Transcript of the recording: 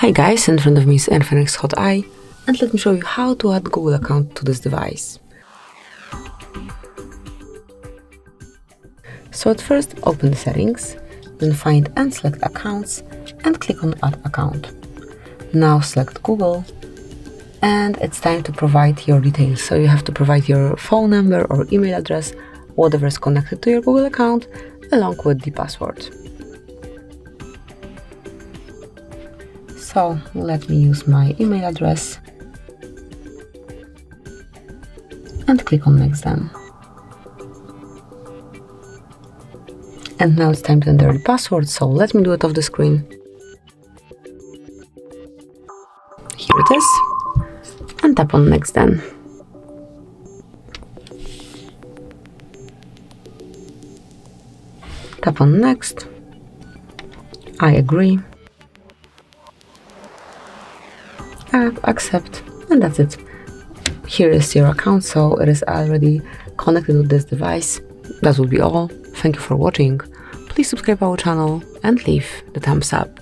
Hi guys, in front of me is Infinix Hot Eye and let me show you how to add Google account to this device. So at first open the settings, then find and select accounts and click on add account. Now select Google and it's time to provide your details. So you have to provide your phone number or email address, whatever is connected to your Google account, along with the password. So let me use my email address and click on next then. And now it's time to enter the password, so let me do it off the screen. Here it is. And tap on next then. Tap on next. I agree. Uh, accept. And that's it. Here is your account so it is already connected with this device. That will be all. Thank you for watching. Please subscribe our channel and leave the thumbs up